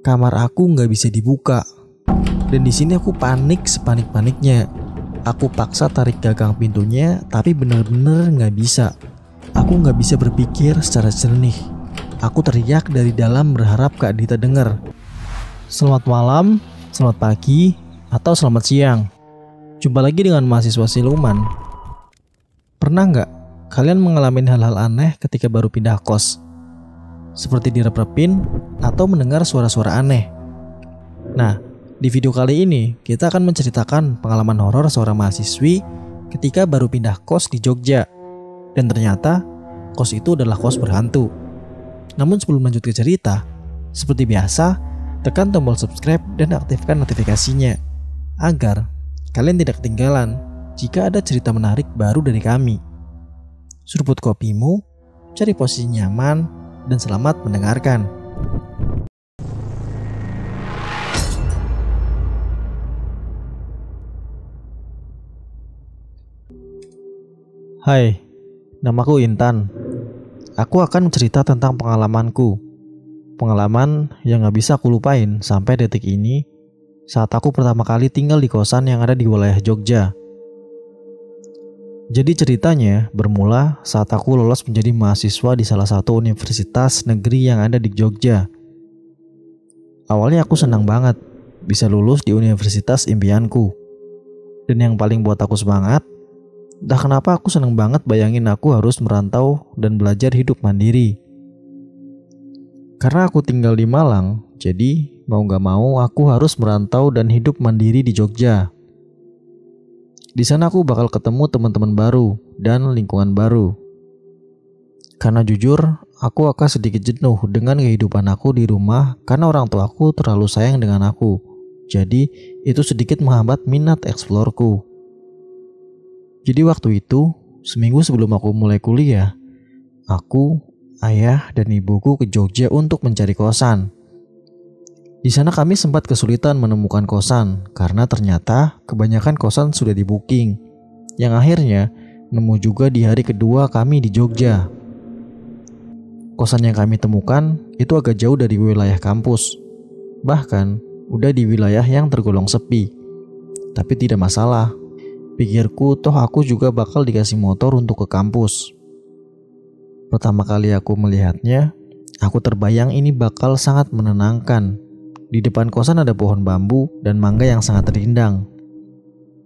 kamar aku nggak bisa dibuka. Dan di sini aku panik sepanik-paniknya. Aku paksa tarik gagang pintunya, tapi benar-benar nggak bisa. Aku nggak bisa berpikir secara jernih. Aku teriak dari dalam berharap Kak Dita dengar. Selamat malam, selamat pagi, atau selamat siang. Jumpa lagi dengan mahasiswa siluman. Pernah nggak kalian mengalami hal-hal aneh ketika baru pindah kos? Seperti direp-repin atau mendengar suara-suara aneh. Nah, di video kali ini kita akan menceritakan pengalaman horor seorang mahasiswi ketika baru pindah kos di Jogja. Dan ternyata kos itu adalah kos berhantu. Namun sebelum lanjut ke cerita, seperti biasa, tekan tombol subscribe dan aktifkan notifikasinya agar kalian tidak ketinggalan jika ada cerita menarik baru dari kami. Seruput kopimu, cari posisi nyaman, dan selamat mendengarkan. Hai, namaku Intan. Aku akan cerita tentang pengalamanku Pengalaman yang gak bisa aku lupain sampai detik ini saat aku pertama kali tinggal di kosan yang ada di wilayah Jogja. Jadi ceritanya bermula saat aku lolos menjadi mahasiswa di salah satu universitas negeri yang ada di Jogja. Awalnya aku senang banget bisa lulus di universitas impianku. Dan yang paling buat aku semangat, entah kenapa aku senang banget bayangin aku harus merantau dan belajar hidup mandiri. Karena aku tinggal di Malang, jadi mau gak mau aku harus merantau dan hidup mandiri di Jogja. Di sana aku bakal ketemu teman-teman baru dan lingkungan baru. Karena jujur, aku akan sedikit jenuh dengan kehidupan aku di rumah karena orang tua aku terlalu sayang dengan aku. Jadi, itu sedikit menghambat minat eksplorku. Jadi waktu itu, seminggu sebelum aku mulai kuliah, aku ayah dan ibuku ke Jogja untuk mencari kosan. Di sana kami sempat kesulitan menemukan kosan karena ternyata kebanyakan kosan sudah di. Yang akhirnya nemu juga di hari kedua kami di Jogja. Kosan yang kami temukan itu agak jauh dari wilayah kampus. Bahkan udah di wilayah yang tergolong sepi. Tapi tidak masalah. Pikirku toh aku juga bakal dikasih motor untuk ke kampus. Pertama kali aku melihatnya, aku terbayang ini bakal sangat menenangkan. Di depan kosan ada pohon bambu dan mangga yang sangat rindang.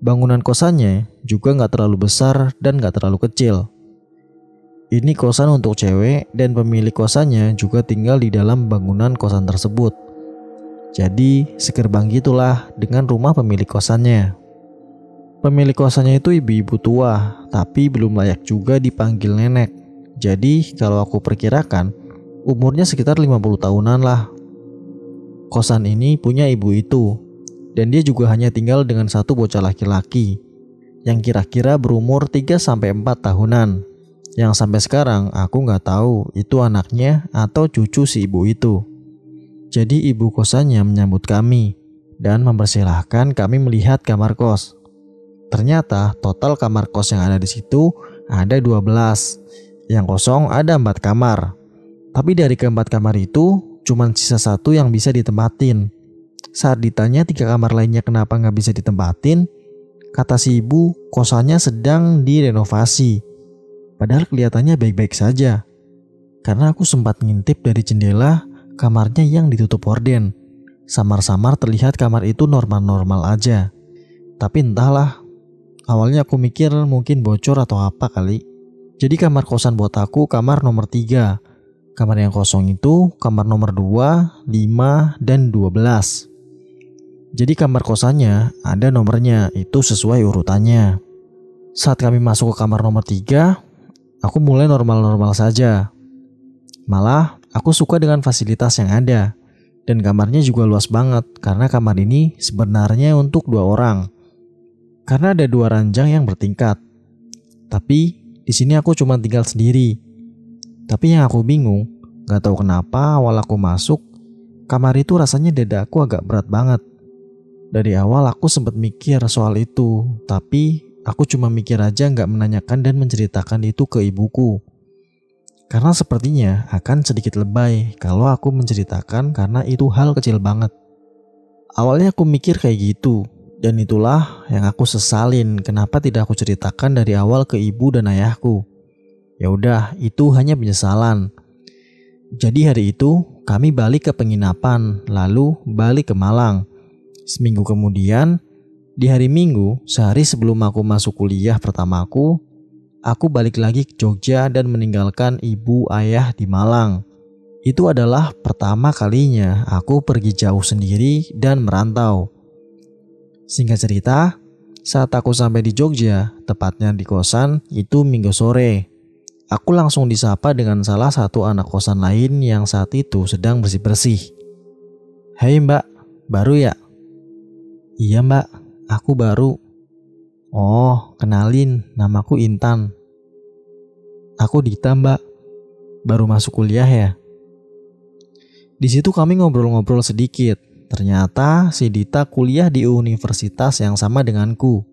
Bangunan kosannya juga nggak terlalu besar dan nggak terlalu kecil. Ini kosan untuk cewek dan pemilik kosannya juga tinggal di dalam bangunan kosan tersebut. Jadi segerbang gitulah dengan rumah pemilik kosannya. Pemilik kosannya itu ibu-ibu tua, tapi belum layak juga dipanggil nenek. Jadi kalau aku perkirakan umurnya sekitar 50 tahunan lah. Kosan ini punya ibu itu dan dia juga hanya tinggal dengan satu bocah laki-laki yang kira-kira berumur 3 sampai 4 tahunan. Yang sampai sekarang aku nggak tahu itu anaknya atau cucu si ibu itu. Jadi ibu kosannya menyambut kami dan mempersilahkan kami melihat kamar kos. Ternyata total kamar kos yang ada di situ ada 12 yang kosong ada empat kamar. Tapi dari keempat kamar itu, cuma sisa satu yang bisa ditempatin. Saat ditanya tiga kamar lainnya kenapa nggak bisa ditempatin, kata si ibu kosannya sedang direnovasi. Padahal kelihatannya baik-baik saja. Karena aku sempat ngintip dari jendela kamarnya yang ditutup horden. Samar-samar terlihat kamar itu normal-normal aja. Tapi entahlah, awalnya aku mikir mungkin bocor atau apa kali. Jadi kamar kosan buat aku kamar nomor 3. Kamar yang kosong itu kamar nomor 2, 5, dan 12. Jadi kamar kosannya ada nomornya, itu sesuai urutannya. Saat kami masuk ke kamar nomor 3, aku mulai normal-normal saja. Malah, aku suka dengan fasilitas yang ada. Dan kamarnya juga luas banget, karena kamar ini sebenarnya untuk dua orang. Karena ada dua ranjang yang bertingkat. Tapi di sini aku cuma tinggal sendiri. Tapi yang aku bingung, gak tahu kenapa awal aku masuk, kamar itu rasanya dadaku agak berat banget. Dari awal aku sempat mikir soal itu, tapi aku cuma mikir aja gak menanyakan dan menceritakan itu ke ibuku. Karena sepertinya akan sedikit lebay kalau aku menceritakan karena itu hal kecil banget. Awalnya aku mikir kayak gitu, dan itulah yang aku sesalin kenapa tidak aku ceritakan dari awal ke ibu dan ayahku. Ya udah, itu hanya penyesalan. Jadi hari itu kami balik ke penginapan, lalu balik ke Malang. Seminggu kemudian, di hari Minggu, sehari sebelum aku masuk kuliah pertamaku, aku balik lagi ke Jogja dan meninggalkan ibu ayah di Malang. Itu adalah pertama kalinya aku pergi jauh sendiri dan merantau. Singkat cerita, saat aku sampai di Jogja, tepatnya di kosan, itu minggu sore. Aku langsung disapa dengan salah satu anak kosan lain yang saat itu sedang bersih-bersih. Hei mbak, baru ya? Iya mbak, aku baru. Oh, kenalin, namaku Intan. Aku Dita, Mbak. Baru masuk kuliah ya. Di situ kami ngobrol-ngobrol sedikit. Ternyata si Dita kuliah di universitas yang sama denganku,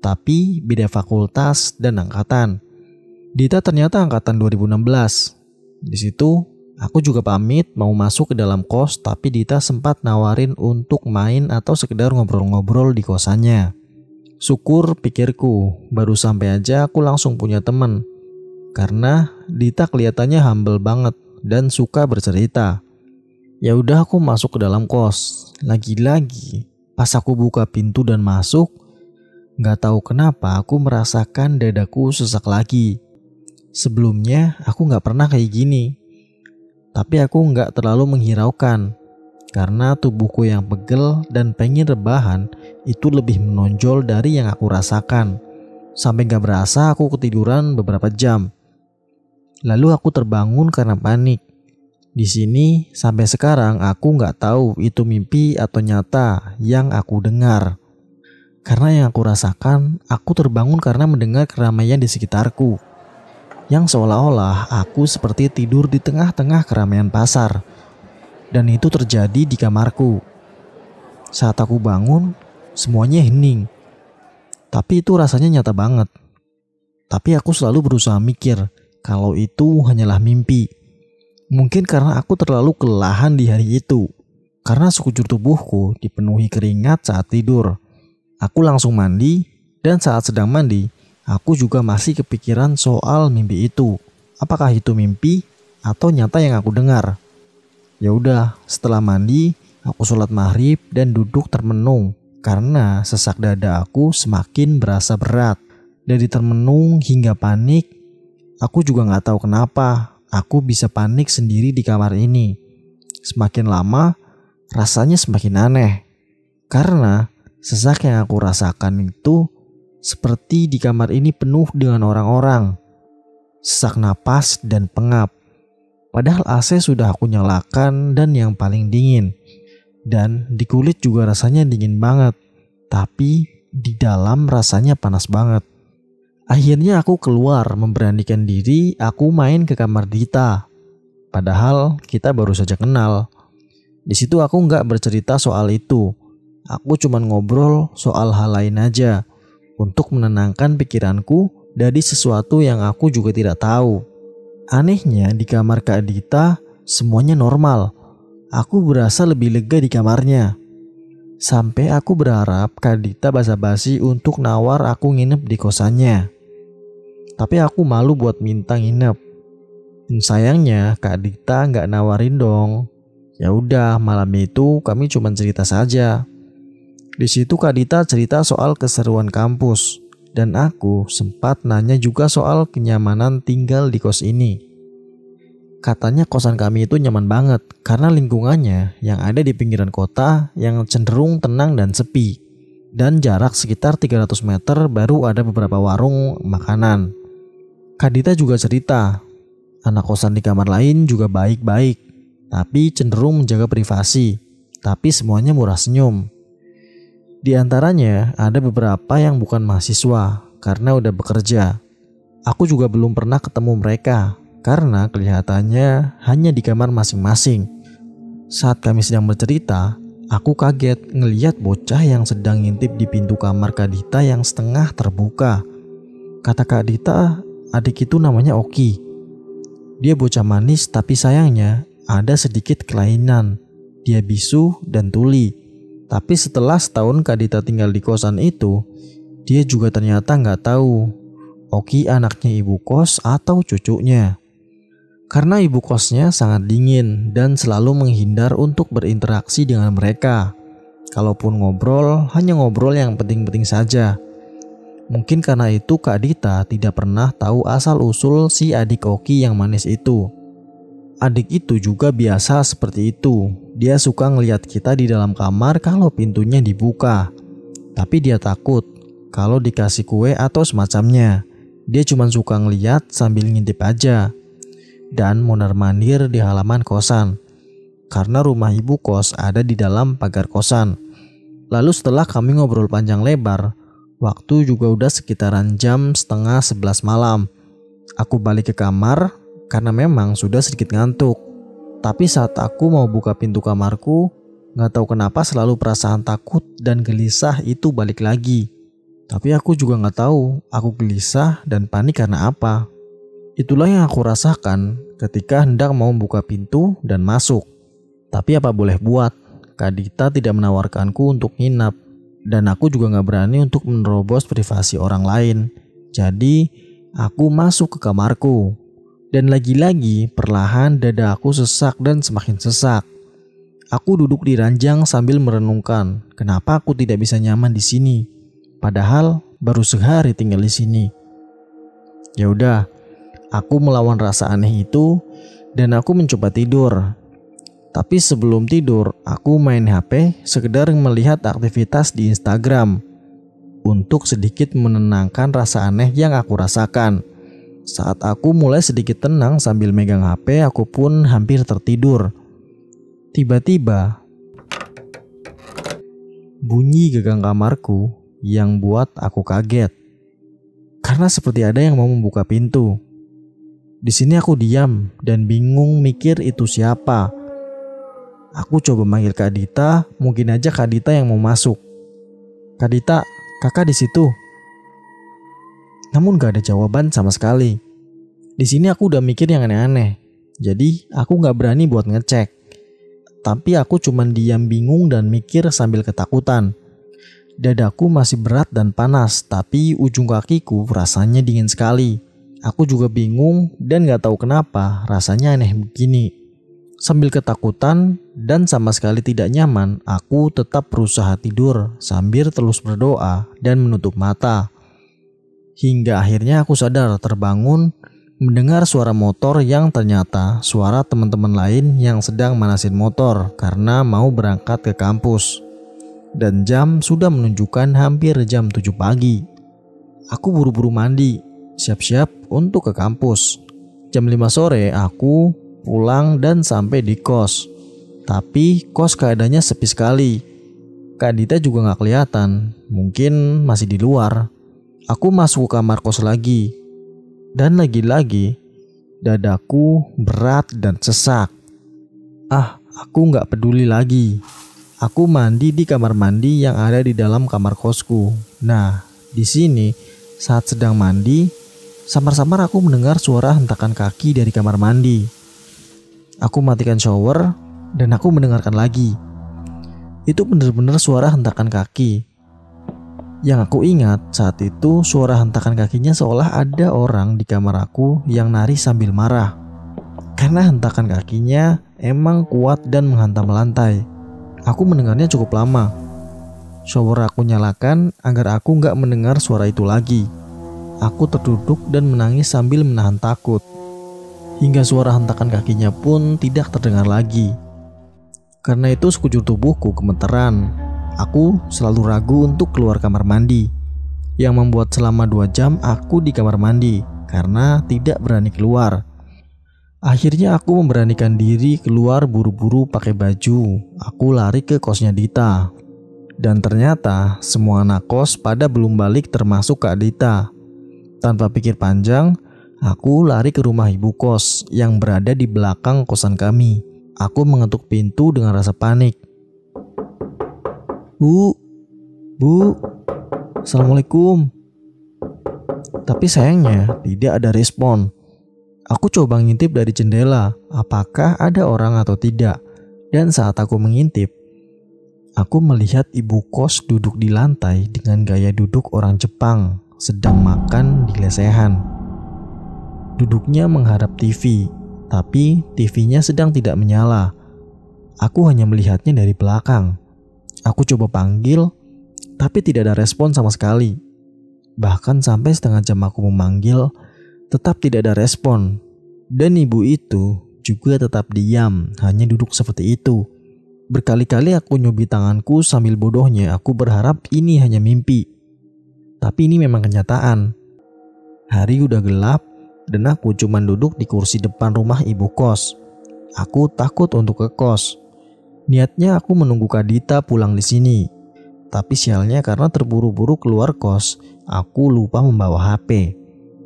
tapi beda fakultas dan angkatan. Dita ternyata angkatan 2016. Di situ aku juga pamit mau masuk ke dalam kos, tapi Dita sempat nawarin untuk main atau sekedar ngobrol-ngobrol di kosannya. Syukur pikirku, baru sampai aja aku langsung punya temen. Karena Dita kelihatannya humble banget dan suka bercerita. Ya udah aku masuk ke dalam kos. Lagi-lagi pas aku buka pintu dan masuk, nggak tahu kenapa aku merasakan dadaku sesak lagi. Sebelumnya aku nggak pernah kayak gini. Tapi aku nggak terlalu menghiraukan karena tubuhku yang pegel dan pengen rebahan itu lebih menonjol dari yang aku rasakan. Sampai gak berasa aku ketiduran beberapa jam. Lalu aku terbangun karena panik. Di sini sampai sekarang aku nggak tahu itu mimpi atau nyata yang aku dengar. Karena yang aku rasakan, aku terbangun karena mendengar keramaian di sekitarku. Yang seolah-olah aku seperti tidur di tengah-tengah keramaian pasar dan itu terjadi di kamarku. Saat aku bangun, semuanya hening. Tapi itu rasanya nyata banget. Tapi aku selalu berusaha mikir kalau itu hanyalah mimpi. Mungkin karena aku terlalu kelelahan di hari itu. Karena sekujur tubuhku dipenuhi keringat saat tidur. Aku langsung mandi dan saat sedang mandi, aku juga masih kepikiran soal mimpi itu. Apakah itu mimpi atau nyata yang aku dengar? Ya udah, setelah mandi, aku sholat maghrib dan duduk termenung karena sesak dada aku semakin berasa berat. Dari termenung hingga panik, aku juga nggak tahu kenapa aku bisa panik sendiri di kamar ini. Semakin lama, rasanya semakin aneh. Karena sesak yang aku rasakan itu seperti di kamar ini penuh dengan orang-orang. Sesak napas dan pengap. Padahal AC sudah aku nyalakan dan yang paling dingin. Dan di kulit juga rasanya dingin banget. Tapi di dalam rasanya panas banget. Akhirnya aku keluar memberanikan diri aku main ke kamar Dita. Padahal kita baru saja kenal. Di situ aku nggak bercerita soal itu. Aku cuma ngobrol soal hal lain aja untuk menenangkan pikiranku dari sesuatu yang aku juga tidak tahu. Anehnya di kamar Kak Dita semuanya normal. Aku berasa lebih lega di kamarnya. Sampai aku berharap Kak Dita basa-basi untuk nawar aku nginep di kosannya. Tapi aku malu buat minta nginep. Dan sayangnya Kak Dita nggak nawarin dong. Ya udah malam itu kami cuma cerita saja. Di situ Kak Dita cerita soal keseruan kampus dan aku sempat nanya juga soal kenyamanan tinggal di kos ini. Katanya kosan kami itu nyaman banget karena lingkungannya yang ada di pinggiran kota yang cenderung tenang dan sepi. Dan jarak sekitar 300 meter baru ada beberapa warung makanan. Kadita juga cerita, anak kosan di kamar lain juga baik-baik, tapi cenderung menjaga privasi. Tapi semuanya murah senyum. Di antaranya ada beberapa yang bukan mahasiswa karena udah bekerja. Aku juga belum pernah ketemu mereka karena kelihatannya hanya di kamar masing-masing. Saat kami sedang bercerita, aku kaget ngeliat bocah yang sedang ngintip di pintu kamar Kadita yang setengah terbuka. Kata Kadita, adik itu namanya Oki. Dia bocah manis tapi sayangnya ada sedikit kelainan. Dia bisu dan tuli. Tapi setelah setahun Kak Dita tinggal di kosan itu, dia juga ternyata nggak tahu Oki anaknya ibu kos atau cucunya. Karena ibu kosnya sangat dingin dan selalu menghindar untuk berinteraksi dengan mereka. Kalaupun ngobrol, hanya ngobrol yang penting-penting saja. Mungkin karena itu Kak Dita tidak pernah tahu asal-usul si adik Oki yang manis itu. Adik itu juga biasa seperti itu. Dia suka ngeliat kita di dalam kamar kalau pintunya dibuka. Tapi dia takut kalau dikasih kue atau semacamnya. Dia cuma suka ngeliat sambil ngintip aja. Dan mondar-mandir di halaman kosan. Karena rumah ibu kos ada di dalam pagar kosan. Lalu setelah kami ngobrol panjang lebar, Waktu juga udah sekitaran jam setengah sebelas malam. Aku balik ke kamar karena memang sudah sedikit ngantuk. Tapi saat aku mau buka pintu kamarku, nggak tahu kenapa selalu perasaan takut dan gelisah itu balik lagi. Tapi aku juga nggak tahu aku gelisah dan panik karena apa. Itulah yang aku rasakan ketika hendak mau buka pintu dan masuk. Tapi apa boleh buat, Kadita tidak menawarkanku untuk nginap dan aku juga gak berani untuk menerobos privasi orang lain. Jadi aku masuk ke kamarku dan lagi-lagi perlahan dada aku sesak dan semakin sesak. Aku duduk di ranjang sambil merenungkan kenapa aku tidak bisa nyaman di sini. Padahal baru sehari tinggal di sini. Ya udah, aku melawan rasa aneh itu dan aku mencoba tidur. Tapi sebelum tidur, aku main HP sekedar melihat aktivitas di Instagram untuk sedikit menenangkan rasa aneh yang aku rasakan. Saat aku mulai sedikit tenang sambil megang HP, aku pun hampir tertidur. Tiba-tiba, bunyi gagang kamarku yang buat aku kaget. Karena seperti ada yang mau membuka pintu. Di sini aku diam dan bingung mikir itu siapa. Aku coba manggil Kak Dita, mungkin aja Kak Dita yang mau masuk. Kak Dita, kakak di situ. Namun gak ada jawaban sama sekali. Di sini aku udah mikir yang aneh-aneh. Jadi aku gak berani buat ngecek. Tapi aku cuman diam bingung dan mikir sambil ketakutan. Dadaku masih berat dan panas, tapi ujung kakiku rasanya dingin sekali. Aku juga bingung dan gak tahu kenapa rasanya aneh begini. Sambil ketakutan dan sama sekali tidak nyaman, aku tetap berusaha tidur sambil terus berdoa dan menutup mata. Hingga akhirnya aku sadar terbangun mendengar suara motor yang ternyata suara teman-teman lain yang sedang manasin motor karena mau berangkat ke kampus. Dan jam sudah menunjukkan hampir jam 7 pagi. Aku buru-buru mandi, siap-siap untuk ke kampus. Jam 5 sore aku pulang dan sampai di kos. Tapi kos keadaannya sepi sekali. Kak Dita juga gak kelihatan, mungkin masih di luar. Aku masuk ke kamar kos lagi. Dan lagi-lagi, dadaku berat dan sesak. Ah, aku gak peduli lagi. Aku mandi di kamar mandi yang ada di dalam kamar kosku. Nah, di sini saat sedang mandi, samar-samar aku mendengar suara hentakan kaki dari kamar mandi. Aku matikan shower dan aku mendengarkan lagi. Itu benar-benar suara hentakan kaki. Yang aku ingat saat itu suara hentakan kakinya seolah ada orang di kamar aku yang nari sambil marah. Karena hentakan kakinya emang kuat dan menghantam lantai. Aku mendengarnya cukup lama. Shower aku nyalakan agar aku nggak mendengar suara itu lagi. Aku terduduk dan menangis sambil menahan takut hingga suara hentakan kakinya pun tidak terdengar lagi. Karena itu sekujur tubuhku gemeteran. Aku selalu ragu untuk keluar kamar mandi. Yang membuat selama dua jam aku di kamar mandi karena tidak berani keluar. Akhirnya aku memberanikan diri keluar buru-buru pakai baju. Aku lari ke kosnya Dita. Dan ternyata semua anak kos pada belum balik termasuk Kak Dita. Tanpa pikir panjang, Aku lari ke rumah ibu kos yang berada di belakang kosan kami. Aku mengetuk pintu dengan rasa panik. Bu, bu, assalamualaikum. Tapi sayangnya tidak ada respon. Aku coba ngintip dari jendela, apakah ada orang atau tidak. Dan saat aku mengintip, aku melihat ibu kos duduk di lantai dengan gaya duduk orang Jepang, sedang makan di lesehan. Duduknya mengharap TV, tapi TV-nya sedang tidak menyala. Aku hanya melihatnya dari belakang. Aku coba panggil, tapi tidak ada respon sama sekali. Bahkan sampai setengah jam aku memanggil, tetap tidak ada respon. Dan ibu itu juga tetap diam, hanya duduk seperti itu. Berkali-kali aku nyobi tanganku sambil bodohnya aku berharap ini hanya mimpi. Tapi ini memang kenyataan. Hari udah gelap dan aku cuma duduk di kursi depan rumah ibu kos. Aku takut untuk ke kos. Niatnya aku menunggu Kadita pulang di sini. Tapi sialnya karena terburu-buru keluar kos, aku lupa membawa HP.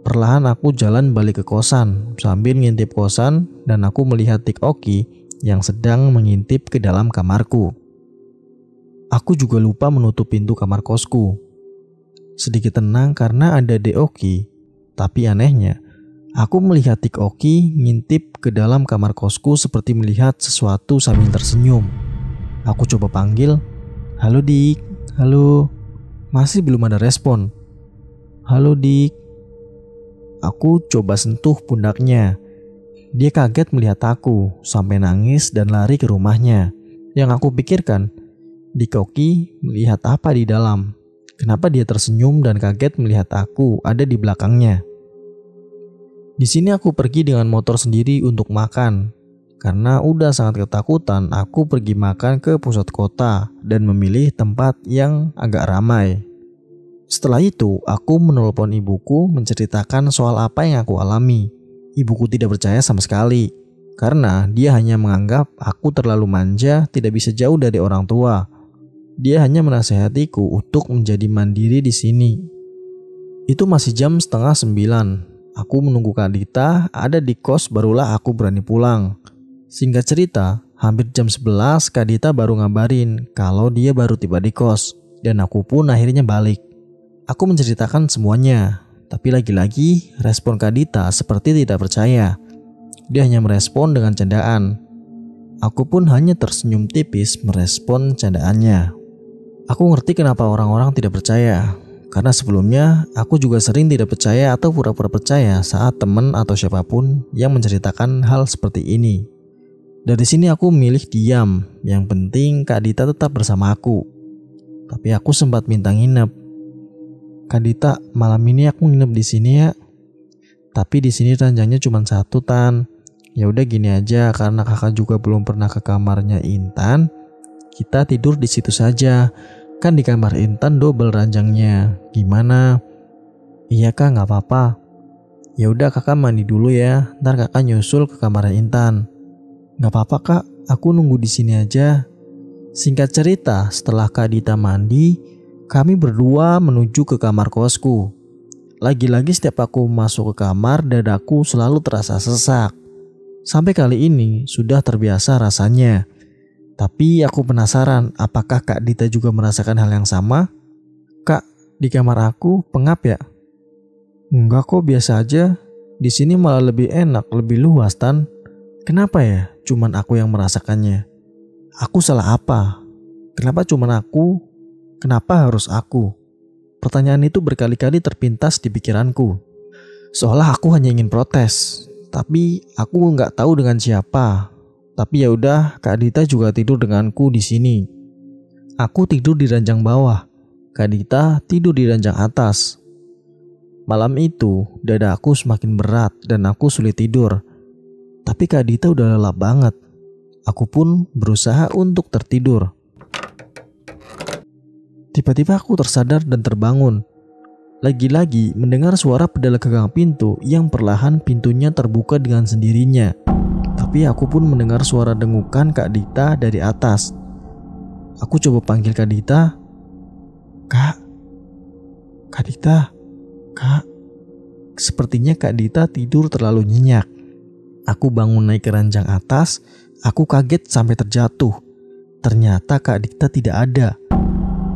Perlahan aku jalan balik ke kosan sambil ngintip kosan dan aku melihat Tik Oki yang sedang mengintip ke dalam kamarku. Aku juga lupa menutup pintu kamar kosku. Sedikit tenang karena ada Deoki, tapi anehnya, aku melihat Tik Oki ngintip ke dalam kamar kosku seperti melihat sesuatu sambil tersenyum. Aku coba panggil, "Halo Dik, halo." Masih belum ada respon. "Halo Dik." Aku coba sentuh pundaknya. Dia kaget melihat aku, sampai nangis dan lari ke rumahnya. Yang aku pikirkan, Dikoki melihat apa di dalam. Kenapa dia tersenyum dan kaget melihat aku ada di belakangnya? Di sini aku pergi dengan motor sendiri untuk makan. Karena udah sangat ketakutan, aku pergi makan ke pusat kota dan memilih tempat yang agak ramai. Setelah itu, aku menelpon ibuku menceritakan soal apa yang aku alami. Ibuku tidak percaya sama sekali, karena dia hanya menganggap aku terlalu manja, tidak bisa jauh dari orang tua. Dia hanya menasehatiku untuk menjadi mandiri di sini. Itu masih jam setengah sembilan. Aku menunggu Kak Dita ada di kos barulah aku berani pulang. Singkat cerita, hampir jam 11 Kak Dita baru ngabarin kalau dia baru tiba di kos. Dan aku pun akhirnya balik. Aku menceritakan semuanya, tapi lagi-lagi respon Kadita seperti tidak percaya. Dia hanya merespon dengan candaan. Aku pun hanya tersenyum tipis merespon candaannya. Aku ngerti kenapa orang-orang tidak percaya, karena sebelumnya aku juga sering tidak percaya atau pura-pura percaya saat teman atau siapa pun yang menceritakan hal seperti ini. Dari sini aku memilih diam, yang penting Kak Dita tetap bersama aku. Tapi aku sempat minta nginep, Kadita, malam ini aku nginep di sini ya. Tapi di sini ranjangnya cuma satu tan. Ya udah gini aja karena kakak juga belum pernah ke kamarnya Intan. Kita tidur di situ saja. Kan di kamar Intan double ranjangnya. Gimana? Iya kak nggak apa-apa. Ya udah kakak mandi dulu ya. Ntar kakak nyusul ke kamar Intan. Nggak apa-apa kak. Aku nunggu di sini aja. Singkat cerita, setelah Kak Dita mandi, kami berdua menuju ke kamar kosku. Lagi-lagi setiap aku masuk ke kamar, dadaku selalu terasa sesak. Sampai kali ini sudah terbiasa rasanya. Tapi aku penasaran apakah Kak Dita juga merasakan hal yang sama? Kak, di kamar aku pengap ya? Enggak kok biasa aja. Di sini malah lebih enak, lebih luas tan. Kenapa ya? Cuman aku yang merasakannya. Aku salah apa? Kenapa cuman aku Kenapa harus aku? Pertanyaan itu berkali-kali terpintas di pikiranku. Seolah aku hanya ingin protes, tapi aku nggak tahu dengan siapa. Tapi ya udah, Kak Dita juga tidur denganku di sini. Aku tidur di ranjang bawah, Kak Dita tidur di ranjang atas. Malam itu, dada aku semakin berat dan aku sulit tidur. Tapi Kak Dita udah lelah banget. Aku pun berusaha untuk tertidur. Tiba-tiba aku tersadar dan terbangun. Lagi-lagi mendengar suara pedal gagang pintu yang perlahan pintunya terbuka dengan sendirinya. Tapi aku pun mendengar suara dengukan Kak Dita dari atas. Aku coba panggil Kak Dita. Kak, Kak Dita, Kak. Sepertinya Kak Dita tidur terlalu nyenyak. Aku bangun naik ke ranjang atas, aku kaget sampai terjatuh. Ternyata Kak Dita tidak ada.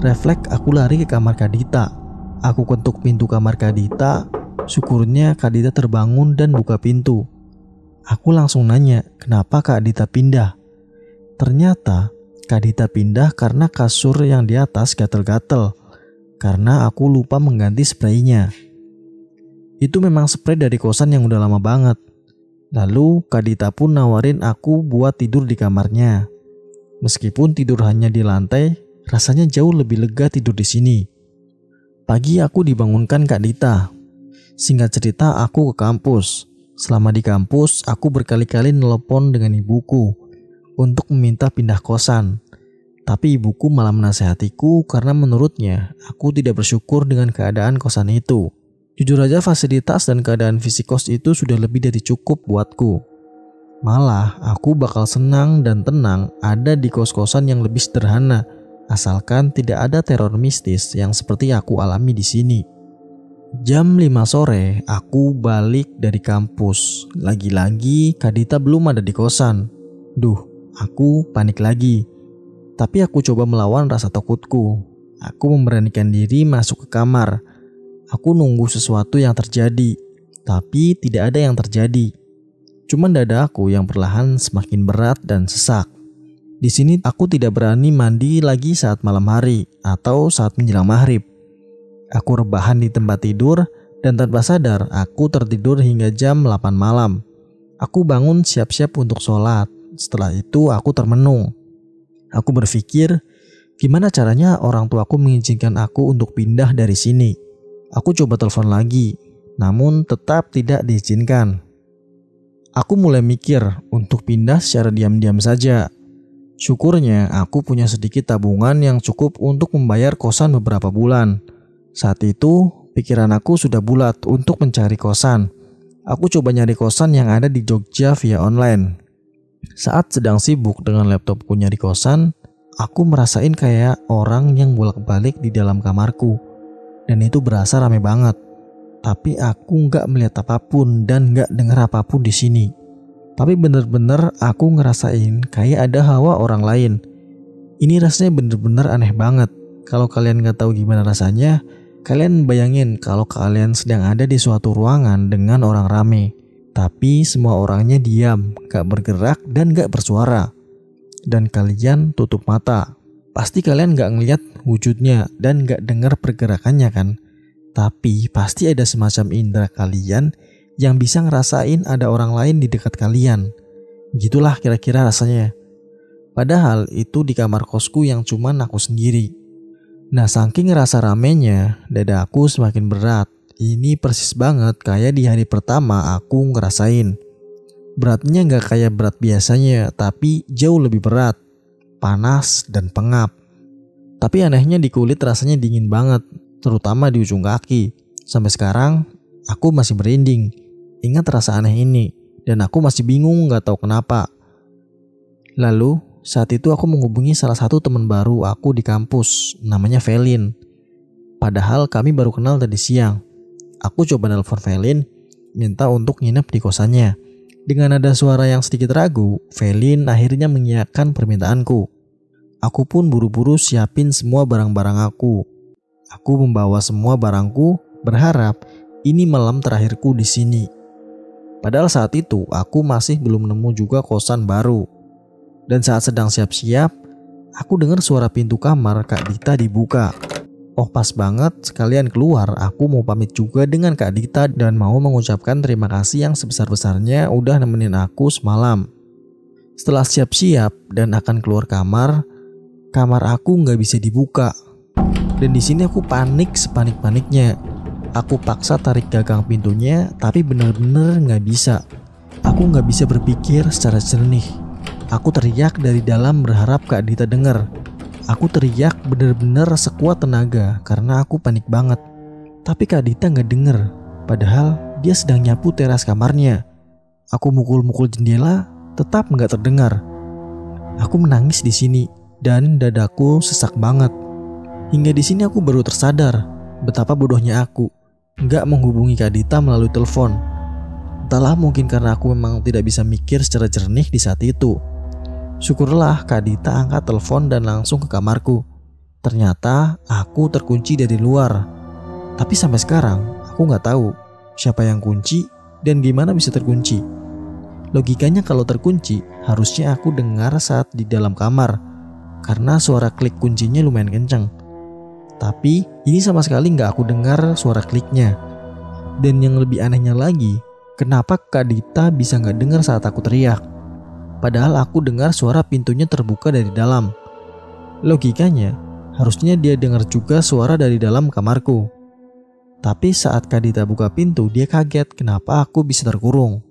Refleks aku lari ke kamar Kadita. Aku ketuk pintu kamar Kadita, Syukurnya Kak Dita terbangun dan buka pintu. Aku langsung nanya, kenapa Kak Dita pindah? Ternyata Kak Dita pindah karena kasur yang di atas gatel-gatel. Karena aku lupa mengganti spraynya. Itu memang spray dari kosan yang udah lama banget. Lalu Kak Dita pun nawarin aku buat tidur di kamarnya. Meskipun tidur hanya di lantai, rasanya jauh lebih lega tidur di sini. Pagi aku dibangunkan Kak Dita. Singkat cerita aku ke kampus. Selama di kampus, aku berkali-kali nelpon dengan ibuku untuk meminta pindah kosan. Tapi ibuku malah menasehatiku karena menurutnya aku tidak bersyukur dengan keadaan kosan itu. Jujur aja fasilitas dan keadaan fisik kos itu sudah lebih dari cukup buatku. Malah aku bakal senang dan tenang ada di kos-kosan yang lebih sederhana asalkan tidak ada teror mistis yang seperti aku alami di sini. Jam 5 sore, aku balik dari kampus. Lagi-lagi Kadita belum ada di kosan. Duh, aku panik lagi. Tapi aku coba melawan rasa takutku. Aku memberanikan diri masuk ke kamar. Aku nunggu sesuatu yang terjadi, tapi tidak ada yang terjadi. Cuman dada aku yang perlahan semakin berat dan sesak. Di sini aku tidak berani mandi lagi saat malam hari atau saat menjelang maghrib. Aku rebahan di tempat tidur dan tanpa sadar aku tertidur hingga jam 8 malam. Aku bangun siap-siap untuk sholat. Setelah itu aku termenung. Aku berpikir, gimana caranya orang tuaku mengizinkan aku untuk pindah dari sini. Aku coba telepon lagi, namun tetap tidak diizinkan. Aku mulai mikir untuk pindah secara diam-diam saja. Syukurnya aku punya sedikit tabungan yang cukup untuk membayar kosan beberapa bulan. Saat itu, pikiran aku sudah bulat untuk mencari kosan. Aku coba nyari kosan yang ada di Jogja via online. Saat sedang sibuk dengan laptopku nyari kosan, aku merasain kayak orang yang bolak-balik di dalam kamarku. Dan itu berasa rame banget. Tapi aku nggak melihat apa pun dan nggak dengar apa pun di sini. Tapi bener-bener aku ngerasain kayak ada hawa orang lain. Ini rasanya bener-bener aneh banget. Kalau kalian nggak tahu gimana rasanya, Kalian bayangin kalau kalian sedang ada di suatu ruangan dengan orang rame, tapi semua orangnya diam, gak bergerak dan gak bersuara. Dan kalian tutup mata. Pasti kalian gak ngeliat wujudnya dan gak dengar pergerakannya kan? Tapi pasti ada semacam indera kalian yang bisa ngerasain ada orang lain di dekat kalian. Gitulah kira-kira rasanya. Padahal itu di kamar kosku yang cuman aku sendiri. Nah saking rasa ramenya, dada aku semakin berat. Ini persis banget kayak di hari pertama aku ngerasain. Beratnya nggak kayak berat biasanya, tapi jauh lebih berat. Panas dan pengap. Tapi anehnya di kulit rasanya dingin banget, terutama di ujung kaki. Sampai sekarang, aku masih merinding. Ingat rasa aneh ini, dan aku masih bingung nggak tahu kenapa. Lalu, saat itu aku menghubungi salah satu teman baru aku di kampus, namanya Velin. Padahal kami baru kenal tadi siang. Aku coba nelpon Velin, minta untuk nginep di kosannya. Dengan ada suara yang sedikit ragu, Velin akhirnya mengiyakan permintaanku. Aku pun buru-buru siapin semua barang-barang aku. Aku membawa semua barangku, berharap ini malam terakhirku di sini. Padahal saat itu aku masih belum nemu juga kosan baru. Dan saat sedang siap-siap, aku dengar suara pintu kamar Kak Dita dibuka. Oh pas banget sekalian keluar aku mau pamit juga dengan Kak Dita dan mau mengucapkan terima kasih yang sebesar-besarnya udah nemenin aku semalam. Setelah siap-siap dan akan keluar kamar, kamar aku nggak bisa dibuka. Dan di sini aku panik sepanik-paniknya. Aku paksa tarik gagang pintunya, tapi bener-bener nggak bisa. Aku nggak bisa berpikir secara jernih. Aku teriak dari dalam berharap Kak Dita dengar. Aku teriak bener-bener sekuat tenaga karena aku panik banget. Tapi Kak Dita nggak denger, padahal dia sedang nyapu teras kamarnya. Aku mukul-mukul jendela, tetap nggak terdengar. Aku menangis di sini dan dadaku sesak banget. Hingga di sini aku baru tersadar betapa bodohnya aku nggak menghubungi Kak Dita melalui telepon. Entahlah mungkin karena aku memang tidak bisa mikir secara jernih di saat itu. Syukurlah Kak Dita angkat telepon dan langsung ke kamarku. Ternyata aku terkunci dari luar. Tapi sampai sekarang aku nggak tahu Siapa yang kunci dan gimana bisa terkunci? Logikanya kalau terkunci, harusnya aku dengar saat di dalam kamar. Karena suara klik kuncinya lumayan kenceng. Tapi ini sama sekali nggak aku dengar suara kliknya. Dan yang lebih anehnya lagi, kenapa Kak Dita bisa nggak dengar saat aku teriak? Padahal aku dengar suara pintunya terbuka dari dalam. Logikanya, harusnya dia dengar juga suara dari dalam kamarku. Tapi saat Kak Dita buka pintu, dia kaget kenapa aku bisa terkurung.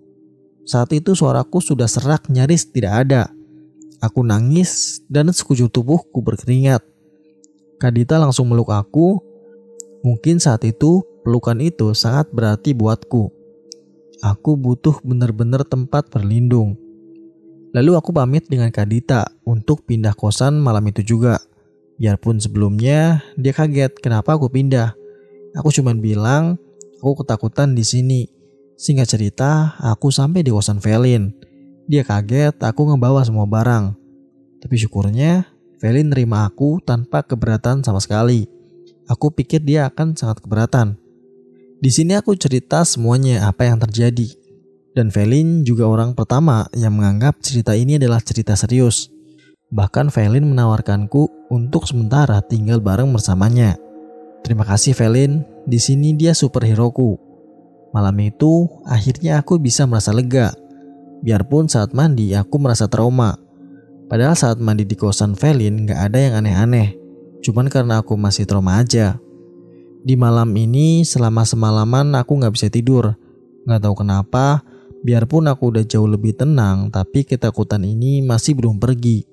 Saat itu suaraku sudah serak nyaris tidak ada. Aku nangis dan sekujur tubuhku berkeringat. Kadita langsung meluk aku. Mungkin saat itu pelukan itu sangat berarti buatku. Aku butuh benar-benar tempat berlindung. Lalu aku pamit dengan Kadita untuk pindah kosan malam itu juga. Biarpun sebelumnya dia kaget kenapa aku pindah. Aku cuma bilang aku ketakutan di sini Singkat cerita, aku sampai di kosan Velin. Dia kaget aku ngebawa semua barang. Tapi syukurnya, Velin nerima aku tanpa keberatan sama sekali. Aku pikir dia akan sangat keberatan. Di sini aku cerita semuanya apa yang terjadi. Dan Velin juga orang pertama yang menganggap cerita ini adalah cerita serius. Bahkan Velin menawarkanku untuk sementara tinggal bareng bersamanya. Terima kasih Velin, di sini dia superheroku. Malam itu, akhirnya aku bisa merasa lega. Biarpun saat mandi aku merasa trauma. Padahal saat mandi di kosan Velin gak ada yang aneh-aneh. Cuman karena aku masih trauma aja. Di malam ini selama semalaman aku gak bisa tidur. Gak tahu kenapa, biarpun aku udah jauh lebih tenang, tapi ketakutan ini masih belum pergi.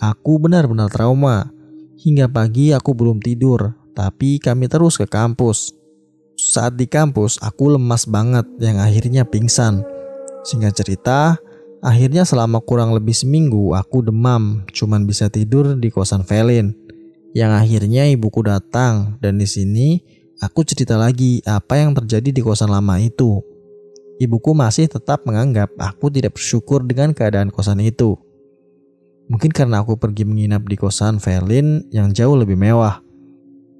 Aku benar-benar trauma. Hingga pagi aku belum tidur, tapi kami terus ke kampus. Saat di kampus, aku lemas banget yang akhirnya pingsan. Singkat cerita, akhirnya selama kurang lebih seminggu aku demam, cuman bisa tidur di kosan Velin. Yang akhirnya ibuku datang dan di sini aku cerita lagi apa yang terjadi di kosan lama itu. Ibuku masih tetap menganggap aku tidak bersyukur dengan keadaan kosan itu. Mungkin karena aku pergi menginap di kosan Velin yang jauh lebih mewah.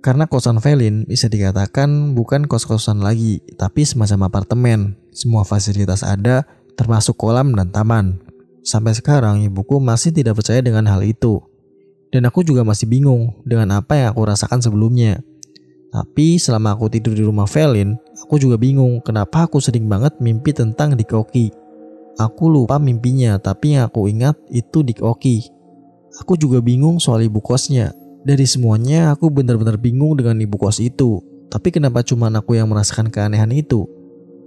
Karena kosan Velin bisa dikatakan bukan kos-kosan lagi, tapi semacam apartemen. Semua fasilitas ada, termasuk kolam dan taman. Sampai sekarang ibuku masih tidak percaya dengan hal itu. Dan aku juga masih bingung dengan apa yang aku rasakan sebelumnya. Tapi selama aku tidur di rumah Velin, aku juga bingung kenapa aku sering banget mimpi tentang Dick Oki. Aku lupa mimpinya, tapi yang aku ingat itu Dick Oki. Aku juga bingung soal ibu kosnya, dari semuanya aku benar-benar bingung dengan ibu kos itu. Tapi kenapa cuma aku yang merasakan keanehan itu?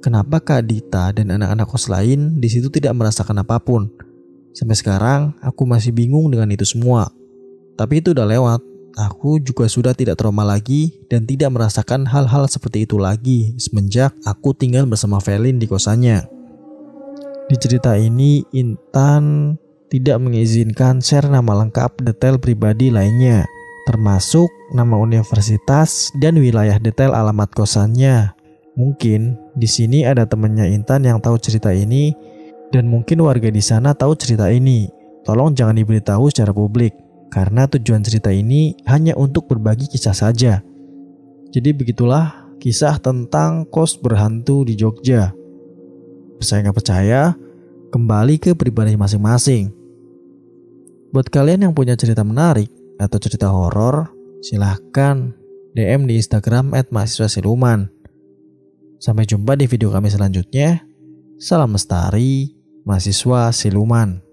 Kenapa Kak Dita dan anak-anak kos lain di situ tidak merasakan apa pun? Sampai sekarang aku masih bingung dengan itu semua. Tapi itu udah lewat. Aku juga sudah tidak trauma lagi dan tidak merasakan hal-hal seperti itu lagi semenjak aku tinggal bersama Velin di kosannya. Di cerita ini Intan tidak mengizinkan share nama lengkap detail pribadi lainnya termasuk nama universitas dan wilayah detail alamat kosannya. Mungkin di sini ada temannya Intan yang tahu cerita ini dan mungkin warga di sana tahu cerita ini. Tolong jangan diberitahu secara publik karena tujuan cerita ini hanya untuk berbagi kisah saja. Jadi begitulah kisah tentang kos berhantu di Jogja. Percaya nggak percaya, kembali ke pribadi masing-masing. Buat kalian yang punya cerita menarik, atau cerita horor, silahkan DM di Instagram @mahasiswa Sampai jumpa di video kami selanjutnya. Salam lestari, mahasiswa siluman.